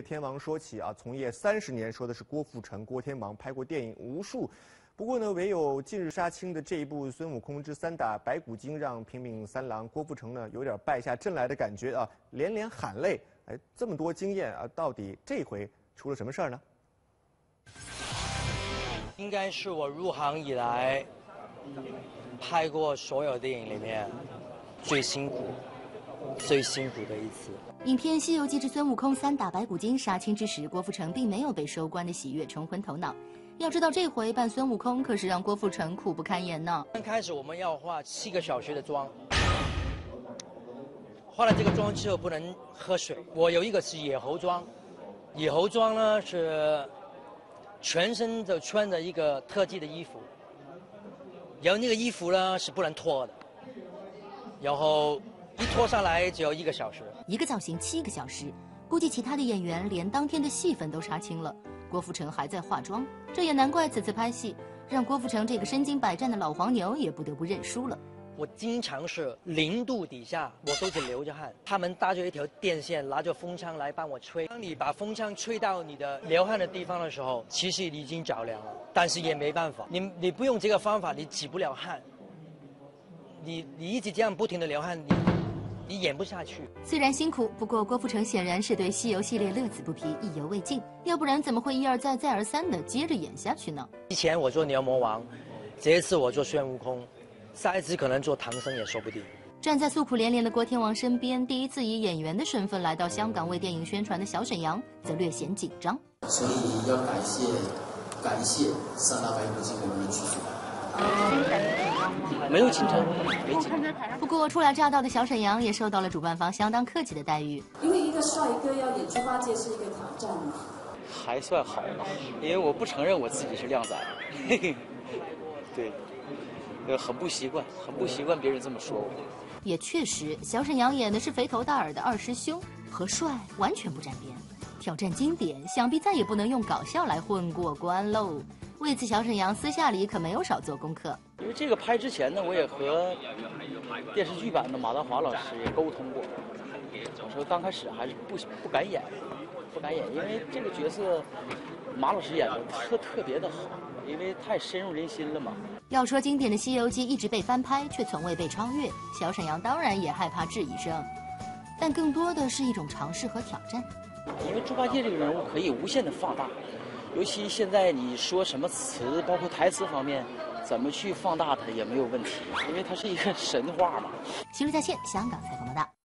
天王说起啊，从业三十年，说的是郭富城、郭天王，拍过电影无数。不过呢，唯有近日杀青的这一部《孙悟空之三打白骨精》，让拼命三郎郭富城呢有点败下阵来的感觉啊，连连喊累。哎，这么多经验啊，到底这回出了什么事儿呢？应该是我入行以来拍过所有电影里面最辛苦、最辛苦的一次。影片《西游记之孙悟空三打白骨精》杀青之时，郭富城并没有被收官的喜悦冲昏头脑。要知道，这回扮孙悟空可是让郭富城苦不堪言呢。刚开始我们要化七个小时的妆，化了这个妆之后不能喝水。我有一个是野猴妆，野猴妆呢是全身都穿着一个特技的衣服，然后那个衣服呢是不能脱的，然后一拖上来只要一个小时。一个造型七个小时，估计其他的演员连当天的戏份都杀青了。郭富城还在化妆，这也难怪此次拍戏让郭富城这个身经百战的老黄牛也不得不认输了。我经常是零度底下，我都是流着汗，他们搭着一条电线，拿着风枪来帮我吹。当你把风枪吹到你的流汗的地方的时候，其实你已经着凉了，但是也没办法，你你不用这个方法，你挤不了汗。你你一直这样不停的流汗，你。你演不下去。虽然辛苦，不过郭富城显然是对西游系列乐此不疲，意犹未尽。要不然怎么会一而再、再而三的接着演下去呢？以前我做牛魔王，这一次我做孙悟空，下一次可能做唐僧也说不定。站在诉苦连连的郭天王身边，第一次以演员的身份来到香港为电影宣传的小沈阳，则略显紧张。所以要感谢，感谢三大白骨精给我们的剧组。没有紧张，没紧张。不过初来乍到的小沈阳也受到了主办方相当客气的待遇。因为一个帅哥要演猪八戒是一个挑战嘛。还算好吧，因为我不承认我自己是靓仔。嘿嘿，对，呃，很不习惯，很不习惯别人这么说我。也确实，小沈阳演的是肥头大耳的二师兄，和帅完全不沾边。挑战经典，想必再也不能用搞笑来混过关喽。为此，小沈阳私下里可没有少做功课。因为这个拍之前呢，我也和电视剧版的马德华老师也沟通过。我说刚开始还是不不敢演，不敢演，因为这个角色马老师演的特特别的好，因为太深入人心了嘛。要说经典的《西游记》一直被翻拍，却从未被超越，小沈阳当然也害怕质疑声，但更多的是一种尝试和挑战。因为猪八戒这个人物可以无限的放大。尤其现在你说什么词，包括台词方面，怎么去放大它也没有问题，因为它是一个神话嘛。新闻在线，香港采访报道。